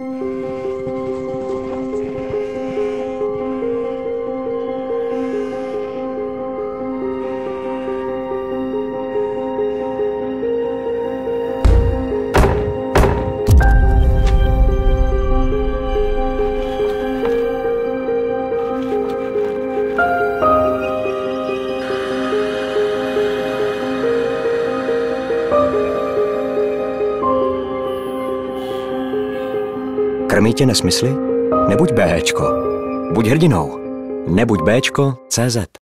Música Krmí tě nesmysly? Nebuď Bčko. Buď hrdinou. Nebuď Bčko CZ.